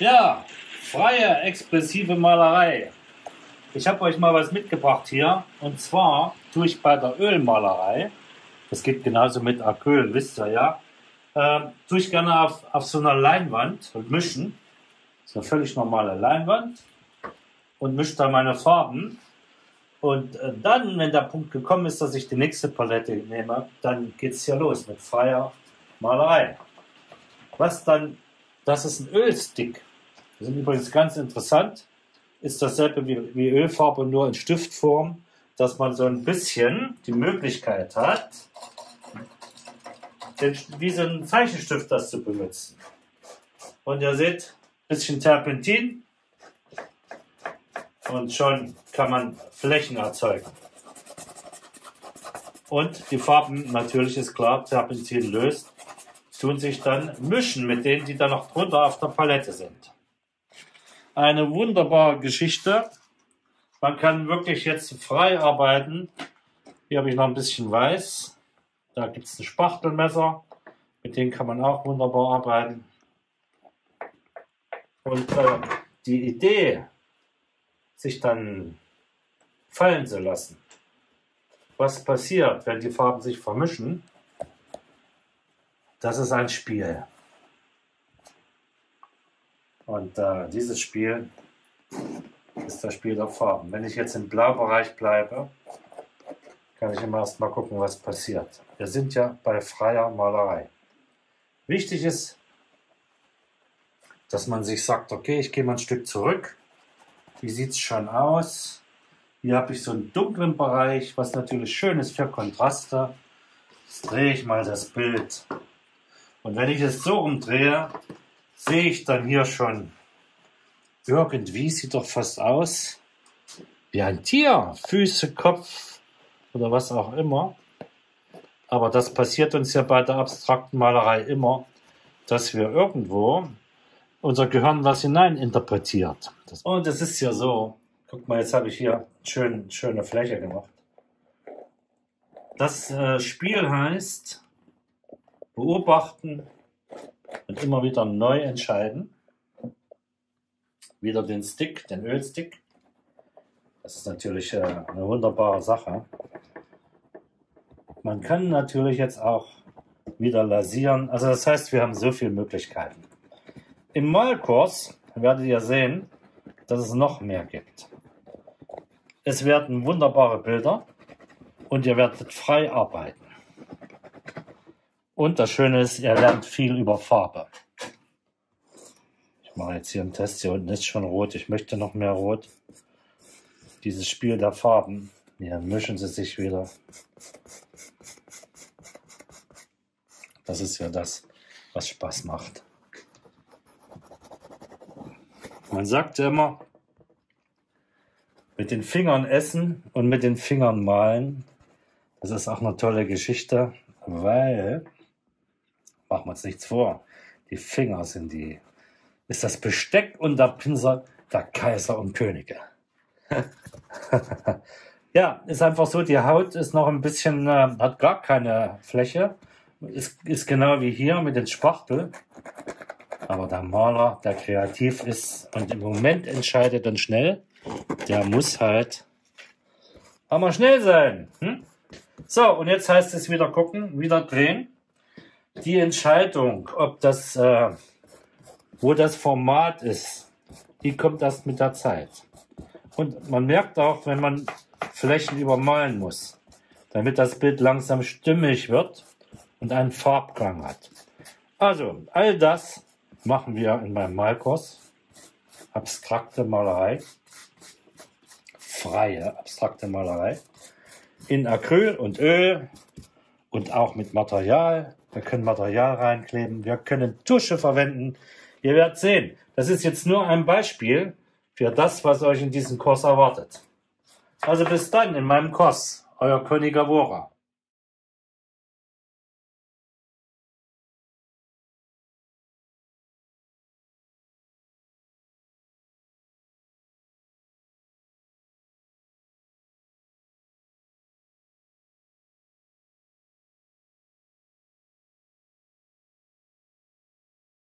Ja, freie, expressive Malerei. Ich habe euch mal was mitgebracht hier. Und zwar tue ich bei der Ölmalerei, das geht genauso mit Acryl, wisst ihr ja, äh, tue ich gerne auf, auf so einer Leinwand und mischen. Das ist eine völlig normale Leinwand. Und mische da meine Farben. Und äh, dann, wenn der Punkt gekommen ist, dass ich die nächste Palette nehme, dann geht es hier los mit freier Malerei. Was dann, das ist ein Ölstick. Das ist übrigens ganz interessant. Ist dasselbe wie, wie Ölfarbe, nur in Stiftform, dass man so ein bisschen die Möglichkeit hat, den, wie so ein Zeichenstift das zu benutzen. Und ihr seht, bisschen Terpentin und schon kann man Flächen erzeugen. Und die Farben, natürlich ist klar, Terpentin löst, tun sich dann mischen mit denen, die da noch drunter auf der Palette sind eine wunderbare Geschichte. Man kann wirklich jetzt frei arbeiten. Hier habe ich noch ein bisschen Weiß. Da gibt es ein Spachtelmesser. Mit denen kann man auch wunderbar arbeiten. Und äh, die Idee, sich dann fallen zu lassen, was passiert, wenn die Farben sich vermischen, das ist ein Spiel. Und äh, dieses Spiel ist das Spiel der Farben. Wenn ich jetzt im Blaubereich bleibe, kann ich immer erst mal gucken, was passiert. Wir sind ja bei freier Malerei. Wichtig ist, dass man sich sagt, okay, ich gehe mal ein Stück zurück. Wie sieht es schon aus? Hier habe ich so einen dunklen Bereich, was natürlich schön ist für Kontraste. Jetzt drehe ich mal das Bild. Und wenn ich es so umdrehe, sehe ich dann hier schon. Irgendwie sieht doch fast aus wie ein Tier. Füße, Kopf oder was auch immer. Aber das passiert uns ja bei der abstrakten Malerei immer, dass wir irgendwo unser Gehirn was hineininterpretiert. Und es ist ja so. Guck mal, jetzt habe ich hier schön, schöne Fläche gemacht. Das äh, Spiel heißt beobachten, immer wieder neu entscheiden. Wieder den Stick, den Ölstick. Das ist natürlich äh, eine wunderbare Sache. Man kann natürlich jetzt auch wieder lasieren. Also das heißt, wir haben so viele Möglichkeiten. Im Malkurs werdet ihr sehen, dass es noch mehr gibt. Es werden wunderbare Bilder und ihr werdet frei arbeiten. Und das Schöne ist, ihr lernt viel über Farbe. Ich mache jetzt hier einen Test. Hier unten ist schon rot. Ich möchte noch mehr rot. Dieses Spiel der Farben. Hier mischen sie sich wieder. Das ist ja das, was Spaß macht. Man sagt ja immer, mit den Fingern essen und mit den Fingern malen. Das ist auch eine tolle Geschichte, weil machen wir uns nichts vor. Die Finger sind die, ist das Besteck und der Pinsel der Kaiser und Könige. ja, ist einfach so, die Haut ist noch ein bisschen, äh, hat gar keine Fläche. Ist, ist genau wie hier mit dem Spachtel. Aber der Maler, der kreativ ist und im Moment entscheidet und schnell, der muss halt aber schnell sein. Hm? So, und jetzt heißt es wieder gucken, wieder drehen die Entscheidung, ob das, äh, wo das Format ist, die kommt erst mit der Zeit. Und man merkt auch, wenn man Flächen übermalen muss, damit das Bild langsam stimmig wird und einen Farbklang hat. Also, all das machen wir in meinem Malkurs. Abstrakte Malerei. Freie abstrakte Malerei. In Acryl und Öl und auch mit Material wir können Material reinkleben. Wir können Tusche verwenden. Ihr werdet sehen, das ist jetzt nur ein Beispiel für das, was euch in diesem Kurs erwartet. Also bis dann in meinem Kurs, euer König Avora.